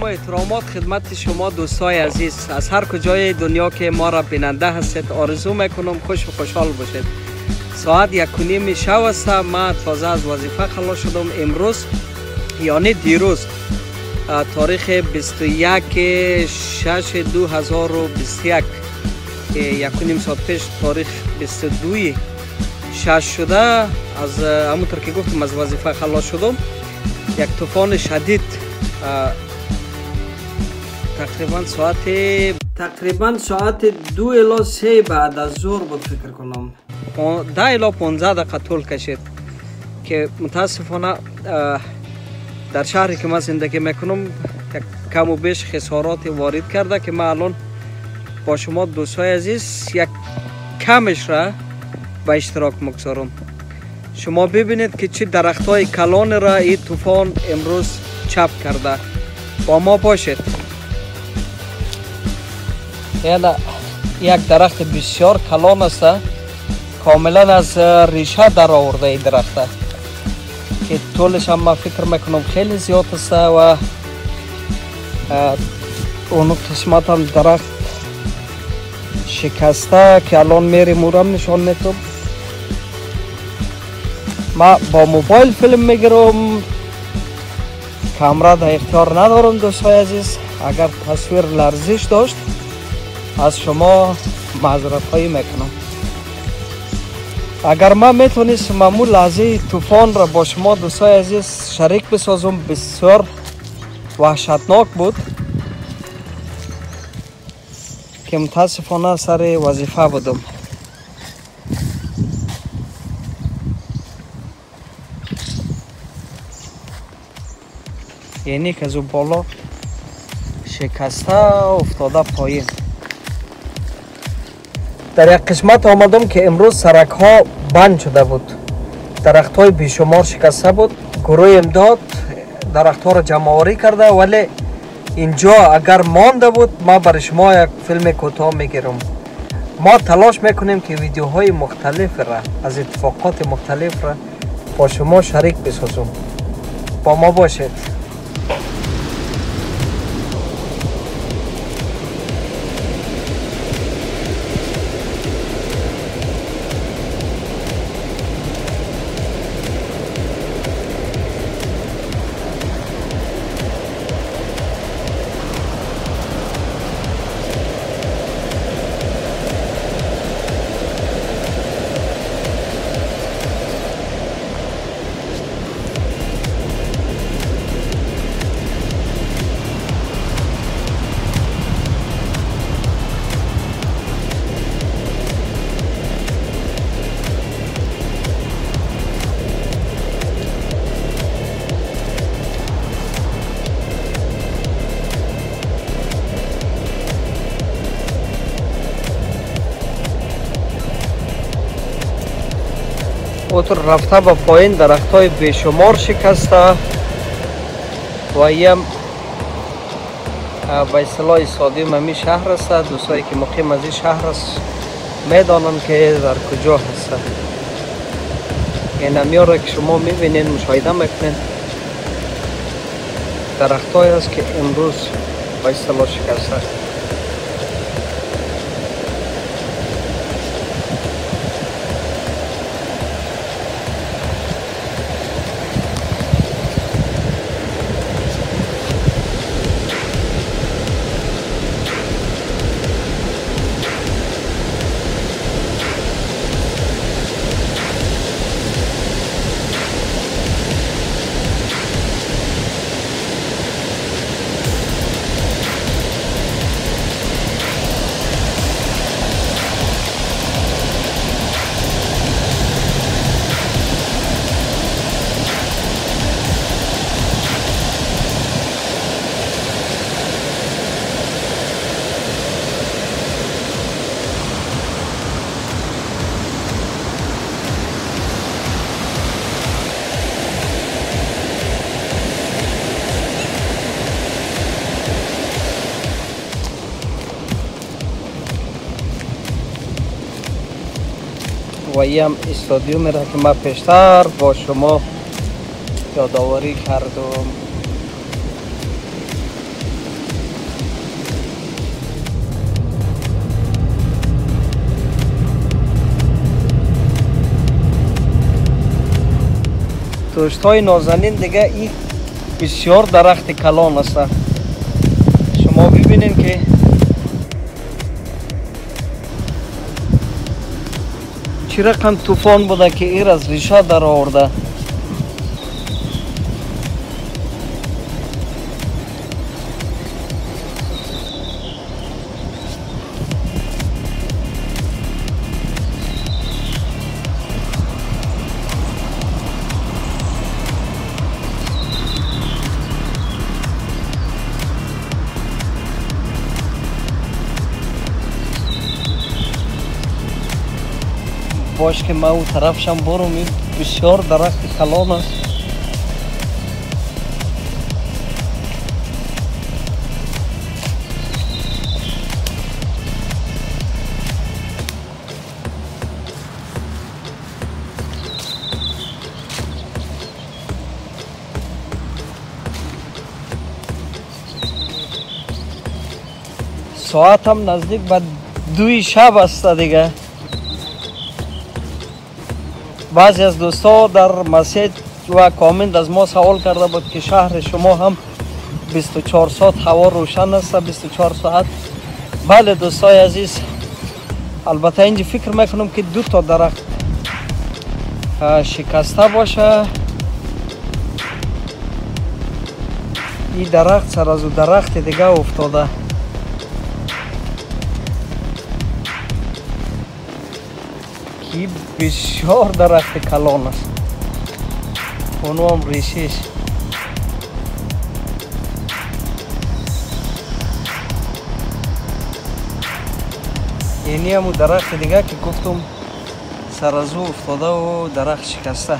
و احترامات خدمت شما دوستای عزیز. از هر کجای دنیا که ما را بیننده هستید آرزو می‌کنم خوش و خوشحال باشید. ساعت یک کنیم شب است. ما تازه از وظیفه خلاص شدم. امروز یعنی دیروز تاریخ 21 6 2021 که یک کنیم ساعت پیش تاریخ 22 شش شده. از همونطور که گفتم از وظیفه خلاص شدم. یک طوفان شدید تقریبا ساعت تقریبا ساعت دو الا سه بعد از ظهر بود فکر کنم. ده الا 15 دقیقه طول کشید که متاسفانه در شهری که ما زندگی می‌کنم کم و بیش خسارات وارد کرده که ما الان با شما دوستای عزیز یک کمش را به اشتراک مگذارم شما ببینید که چه درخت های کلان را این طوفان امروز چپ کرده. با ما باشید. یعنی یک درخت بسیار کلان است کاملا از ریشه در آورده این درخت که طولش هم ما فکر می‌کنم خیلی زیاد است و اون قسمت هم درخت شکسته که الان میری مورم نشان میتون ما با موبایل فیلم می‌گیرم کامرا در اختیار ندارم دوستای عزیز اگر تصویر لرزش داشت از شما معذرت هایی می‌کنم. اگر ما می‌تونست ممو لحظه طوفان را با شما دوستای عزیز شریک بسازم بسیار وحشتناک بود که متاسفانه سر وظیفه بودم. یعنی که از بالا شکسته افتاده پایین. در یک قسمت آمدم که امروز سرک ها بند شده بود درخت های بیشمار شکسته بود گروه امداد درخت ها را جمع کرده ولی اینجا اگر مانده بود ما برای شما یک فیلم کوتاه می‌گیرم ما تلاش می‌کنیم که ویدیوهای مختلف را از اتفاقات مختلف را با شما شریک بسازم با ما باشید اوتر رفته با پایین درخت های بیشمار شکسته و ایم به اصطلاح سادی ممی شهر است. دوستایی که مقیم از این شهر است می‌دانم که در کجا هست. این امیار را که شما می‌بینین مشاهده می‌کنین. درخت است که امروز به اصطلاح شکسته. و استودیو هم استادیوم را که من پیشتر با شما یادآوری کردم. دوست های نازنین دیگه این بسیار درخت کلان است. شما ببینید که чӣ рақам тӯфон буда ки ир аз риша дароварда باش که ما او طرفشم برم این بسیار درخت کلان است. ساعت هم نزدیک به دوی شب است دیگه. بعضی از دوستا در مسیج و کامنت از ما سوال کرده بود که شهر شما هم 24 ساعت هوا روشن است 24 ساعت؟ بله دوستای عزیز البته اینجا فکر می‌کنم که دو تا درخت شکسته باشه. این درخت سر از درخت دیگه افتاده. درخت کلان است. اونو هم ریشش یعنی همون درخت دیگه که گفتم سر از او افتاده و درخت شکسته.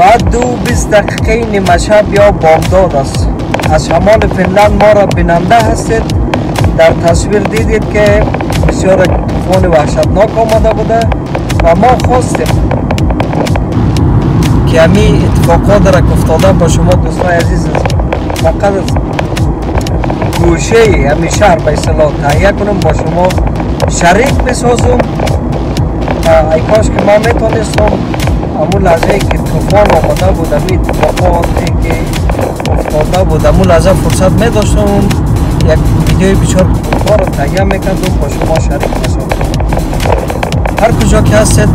ساعت دو بیست دقیقه شب یا بامداد است. از شمال فنلند ما را بیننده هستید. در تصویر دیدید که بسیار طوفان وحشتناک آمده بوده و ما خواستیم که همی اتفاقات را افتاده با شما دوستان عزیز فقط گوشه همی شهر به اصطلاح تهیه کنم با شما شریک بسازم. ای کاش که ما می‌تونستم همون لحظه که طوفان آمده بود امی اتفاقاتی که افتاده بود همون لحظه فرصت می داشتم. یک ویدیوی بسیار کوتاه رو تهیه می‌کردم. با شما شریک می‌سازم هر کجا که هستید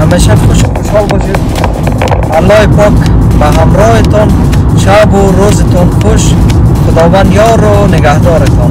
همیشه خوش خوشحال باشید. الله پاک به همراهتان شب و روزتان خوش. خداوند یار و نگهدارتان.